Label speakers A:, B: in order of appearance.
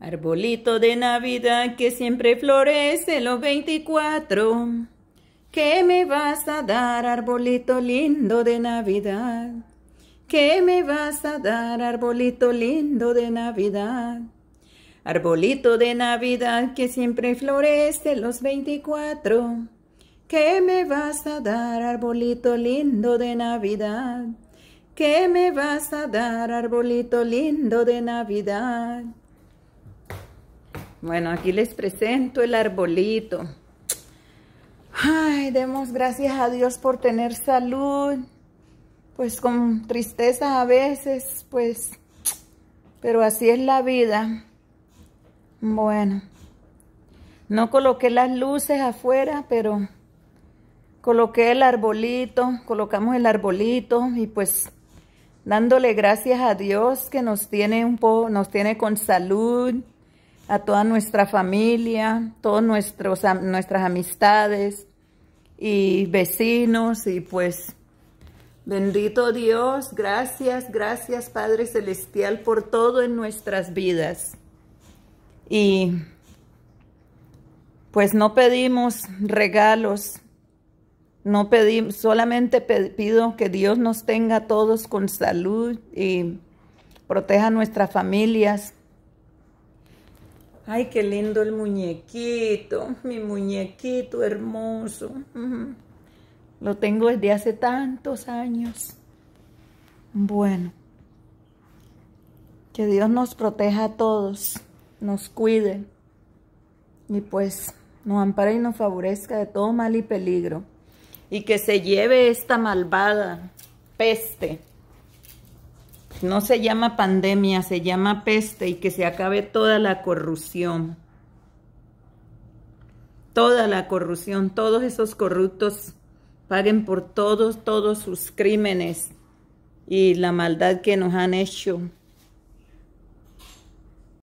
A: Arbolito de Navidad que siempre florece los 24. ¿Qué me vas a dar, arbolito lindo de Navidad? ¿Qué me vas a dar, arbolito lindo de Navidad? Arbolito de Navidad que siempre florece los 24. ¿Qué me vas a dar, arbolito lindo de Navidad? ¿Qué me vas a dar, arbolito lindo de Navidad? Bueno, aquí les presento el arbolito. Ay, demos gracias a Dios por tener salud. Pues con tristeza a veces, pues, pero así es la vida. Bueno, no coloqué las luces afuera, pero coloqué el arbolito, colocamos el arbolito y pues dándole gracias a Dios que nos tiene un poco, nos tiene con salud, a toda nuestra familia, todas nuestras amistades y vecinos y pues bendito Dios, gracias, gracias Padre Celestial por todo en nuestras vidas. Y pues no pedimos regalos, no pedimos, solamente pido que Dios nos tenga todos con salud y proteja nuestras familias Ay, qué lindo el muñequito, mi muñequito hermoso. Lo tengo desde hace tantos años. Bueno, que Dios nos proteja a todos, nos cuide y pues nos ampare y nos favorezca de todo mal y peligro. Y que se lleve esta malvada peste no se llama pandemia, se llama peste y que se acabe toda la corrupción. Toda la corrupción, todos esos corruptos paguen por todos, todos sus crímenes y la maldad que nos han hecho